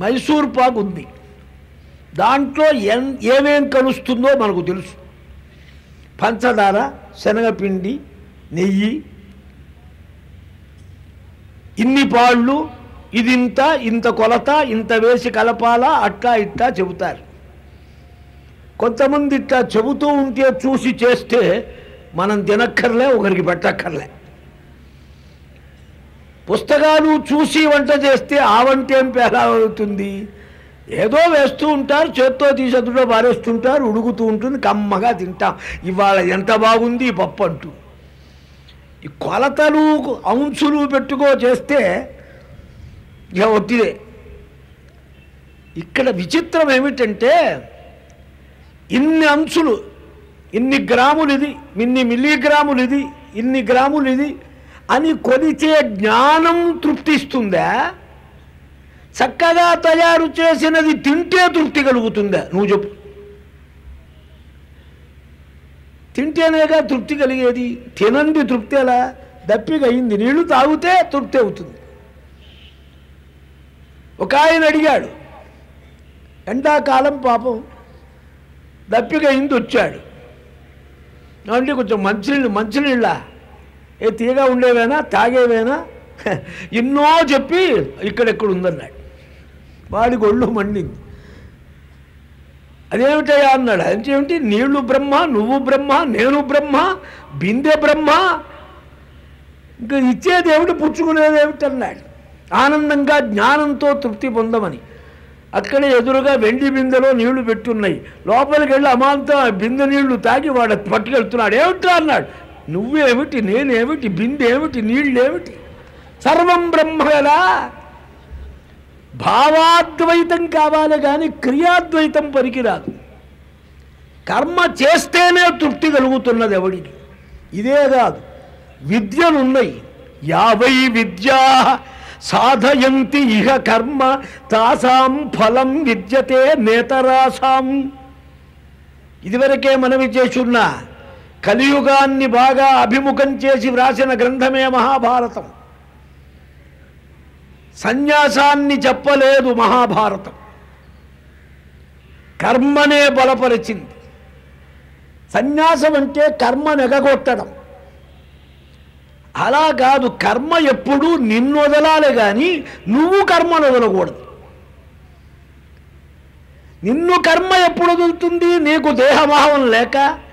మైసూర్ పాకు ఉంది. దాంట్లో ఎన్ ఏమేం కలుస్తుందో మనకు తెలుసు. పంచదార శనగపిండి నెయ్యి ఇన్ని పాళ్ళు ఇది ఇంత ఇంత కొలత ఇంత వేసి కలపాలా అట్లా ఇట్లా చెబుతారు. కొంతమంది ఇట్లా చెబుతూ ఉంటే చూసి చేస్తే మనం తినక్కర్లే ఒకరికి పెట్టక్కర్లే. పుస్తకాలు చూసి వంట చేస్తే ఆ వంట ఏం ఎలా అవుతుంది? ఏదో వేస్తూ ఉంటారు చేత్తో తీసి పారేస్తుంటారు ఉడుగుతూ ఉంటుంది కమ్మగా తింటాం. ఇవాళ ఎంత బాగుంది పప్పు అంటూ. ఈ కొలతలు అంశులు పెట్టుకో చేస్తే ఇక ఒట్టిదే. ఇక్కడ విచిత్రం ఏమిటంటే ఇన్ని అంశులు ఇన్ని గ్రాములు ఇది ఇన్ని మిల్లీగ్రాములు ఇది ఇన్ని గ్రాములు ఇది అని కొలిచే జ్ఞానం తృప్తిస్తుందా? చక్కగా తయారు చేసినది తింటే తృప్తి కలుగుతుందా? నువ్వు చెప్పు. తింటేనేగా తృప్తి కలిగేది? తినంది తృప్తి ఎలా? దప్పిగా అయింది నీళ్ళు తాగితే తృప్తి అవుతుంది. ఒక ఆయన అడిగాడు ఎండాకాలం పాపం దప్పిగా అయింది వచ్చాడు అంటే కొంచెం మంచినీళ్ళు మంచినీళ్ళ? ఏ తీగా ఉండేవేనా తాగేవేనా? ఎన్నో చెప్పి ఇక్కడెక్కడ ఉందన్నాడు. వాడి ఒళ్ళు మండింది. అదేమిటయ్యా అన్నాడు. అదేమిటి నీళ్ళు బ్రహ్మ నువ్వు బ్రహ్మ నేను బ్రహ్మ బిందె బ్రహ్మ. ఇంకా ఇచ్చేదేమిటి పుచ్చుకునేదేమిటి అన్నాడు. ఆనందంగా జ్ఞానంతో తృప్తి పొందమని. అక్కడే ఎదురుగా వెండి బిందెలో నీళ్ళు పెట్టున్నాయి. లోపలికి వెళ్ళి అమాంతం బిందె నీళ్ళు తాగి వాడు పట్టుకెళ్తున్నాడు. ఏమిట్రా అన్నాడు. నువ్వేమిటి నేనేమిటి బిందేమిటి నీళ్ళేమిటి? సర్వం బ్రహ్మ కదా భావాద్వైతం కావాలి కానీ క్రియాద్వైతం పనికిరాదు. కర్మ చేస్తేనే తృప్తి కలుగుతున్నది ఎవడికి? ఇదే కాదు విద్యలున్నాయి. యావై విద్యా సాధయంతి ఇహ కర్మ తాసాం ఫలం విద్యతే నేతరాసాం. ఇదివరకే మనవి చేసున్నా కలియుగాన్ని బాగా అభిముఖం చేసి వ్రాసిన గ్రంథమే మహాభారతం. సన్యాసాన్ని చెప్పలేదు మహాభారతం. కర్మనే బలపరిచింది. సన్యాసం అంటే కర్మ నెగగొట్టడం. అలా కాదు కర్మ ఎప్పుడూ నిన్ను వదలాలి కానీ నువ్వు కర్మను వదలకూడదు నిన్ను కర్మ ఎప్పుడు వదులుతుంది? నీకు దేహభావం లేక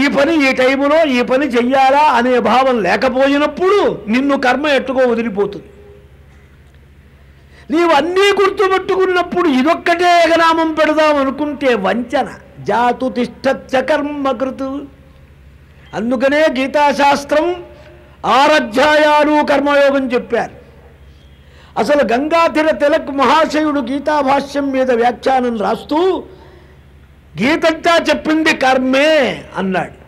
ఈ పని ఈ టైములో ఈ పని చెయ్యాలా అనే భావం లేకపోయినప్పుడు నిన్ను కర్మ ఎట్టుకో వదిలిపోతుంది. నీవు అన్నీ గుర్తుపెట్టుకున్నప్పుడు ఇదొక్కటే ఏకనామం పెడదాం అనుకుంటే వంచన. జాతు తిష్టత్య కర్మకృతు అందుకనే గీతాశాస్త్రం ఆరధ్యాయాలు కర్మయోగం చెప్పారు. అసలు గంగాధిర తిలక్ మహాశయుడు గీతాభాష్యం మీద వ్యాఖ్యానం రాస్తూ గీతంతా చెప్పింది కర్మే అన్నాడు.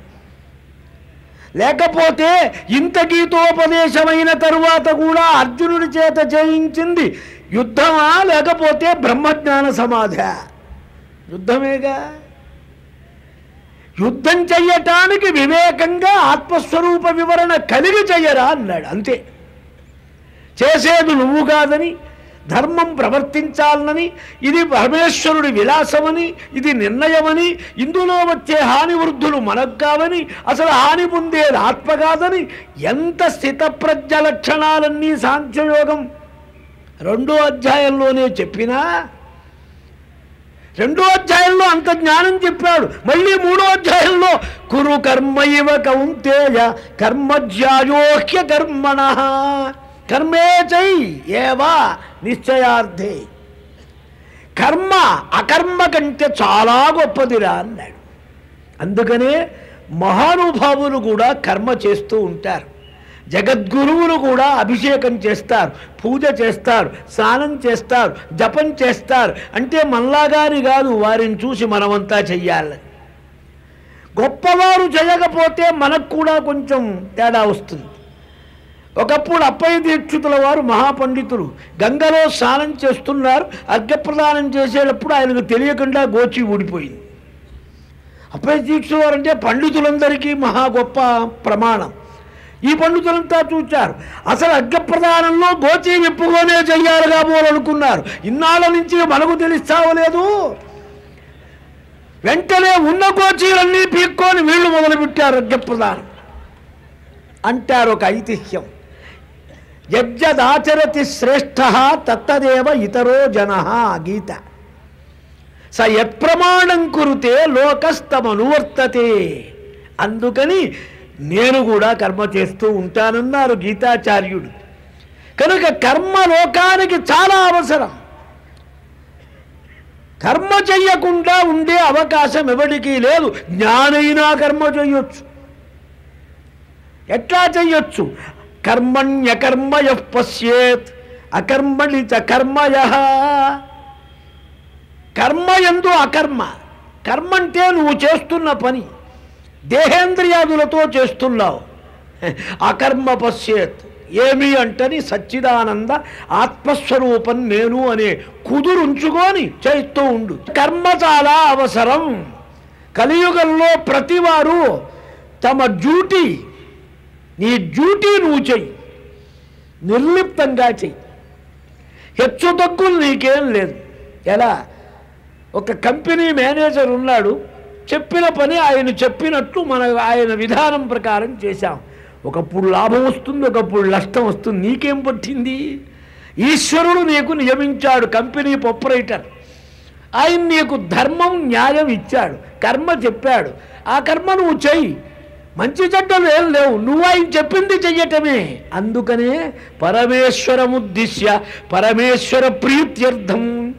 లేకపోతే ఇంత గీతోపదేశమైన తరువాత కూడా అర్జునుడి చేత చేయించింది యుద్ధమా? లేకపోతే బ్రహ్మజ్ఞాన సమాధ? యుద్ధమేగా? యుద్ధం చెయ్యటానికి వివేకంగా ఆత్మస్వరూప వివరణ కలిగి చెయ్యరా? అన్నాడు. అంతే. చేసేది నువ్వు కాదని ధర్మం ప్రవర్తించాలని ఇది పరమేశ్వరుడి విలాసమని ఇది నిర్ణయమని ఇందులో వచ్చే హాని వృద్ధులు మనకు కావని అసలు హాని పొందేది ఆత్మ కాదని ఎంత స్థితప్రజ్ఞ లక్షణాలన్నీ సాంఖ్యయోగం. రెండో అధ్యాయంలోనే చెప్పినా రెండో అధ్యాయంలో అంత జ్ఞానం చెప్పాడు. మళ్ళీ మూడో అధ్యాయంలో కురు కర్మ ఇవ కౌంతేయ కర్మజ్యాయోహ్య కర్మణ. కర్మే చై ఏవా నిశ్చయార్థే. కర్మ అకర్మ కంటే చాలా గొప్పదిరా అన్నాడు. అందుకనే మహానుభావులు కూడా కర్మ చేస్తూ ఉంటారు. జగద్గురువులు కూడా అభిషేకం చేస్తారు పూజ చేస్తారు స్నానం చేస్తారు జపం చేస్తారు. అంటే మనలాగాని కాదు వారిని చూసి మనమంతా చెయ్యాలని గొప్పవారు చేయకపోతే మనకు కూడా కొంచెం తేడా వస్తుంది. ఒకప్పుడు అప్పయ దీక్షితుల వారు మహాపండితులు. గంగలో స్నానం చేస్తున్నారు అర్ఘప్రదానం చేసేటప్పుడు ఆయనకు తెలియకుండా గోచి ఊడిపోయింది. అప్పయ దీక్ష వారు అంటే పండితులందరికీ మహా గొప్ప ప్రమాణం. ఈ పండితులంతా చూచారు అసలు అర్ఘప్రదానంలో గోచి విప్పుకొనే చెయ్యాలి కాబోలనుకున్నారు ఇన్నాళ్ళ నుంచి మనకు తెలుస్తావలేదు వెంటనే ఉన్న గోచీలన్నీ పీక్కొని వీళ్ళు మొదలుపెట్టారు అర్ఘప్రదానం అంటారు ఒక ఐతిహ్యం. యజ్జదాచరతి శ్రేష్ఠ తత్తదేవ ఇతరో జన గీత. స యత్ప్రమాణం కురుతే లోకస్తమనువర్తతే అందుకని నేను కూడా కర్మ చేస్తూ ఉంటానన్నారు గీతాచార్యుడు. కనుక కర్మ లోకానికి చాలా అవసరం. కర్మ చెయ్యకుండా ఉండే అవకాశం ఎవడికి లేదు. జ్ఞానైనా కర్మ చెయ్యొచ్చు. ఎట్లా చెయ్యొచ్చు? కర్మణ్యకర్మయ పశ్యేత్ అకర్మణి చ కర్మయ కర్మ ఎందు అకర్మ కర్మ అంటే నువ్వు చేస్తున్న పని। దేహేంద్రియాదులతో చేస్తున్నావు। అకర్మ పశ్యేత్। ఏమి అంటని సచ్చిదానంద ఆత్మస్వరూపం నేను అనే కుదురుంచుకొని చేస్తూ ఉండు. కర్మ చాలా అవసరం. కలియుగంలో ప్రతివారు తమ డ్యూటీ నీ డ్యూటీ నువ్వు చెయ్యి. నిర్లిప్తంగా చెయ్యి. హెచ్చు తగ్గులు నీకేం లేదు. ఎలా? ఒక కంపెనీ మేనేజర్ ఉన్నాడు. చెప్పిన పని ఆయన చెప్పినట్టు మన ఆయన విధానం ప్రకారం చేశాం. ఒకప్పుడు లాభం వస్తుంది ఒకప్పుడు నష్టం వస్తుంది. నీకేం పట్టింది? ఈశ్వరుడు నీకు నియమించాడు కంపెనీ ఆపరేటర్ ఆయన నీకు ధర్మం న్యాయం ఇచ్చాడు కర్మ చెప్పాడు. ఆ కర్మ నువ్వు చెయ్యి. మంచి చెడ్డలు ఏం లేవు. నువ్వు ఆయన చెప్పింది చెయ్యటమే. అందుకనే పరమేశ్వరముద్దిశ్య పరమేశ్వర ప్రీత్యర్థం.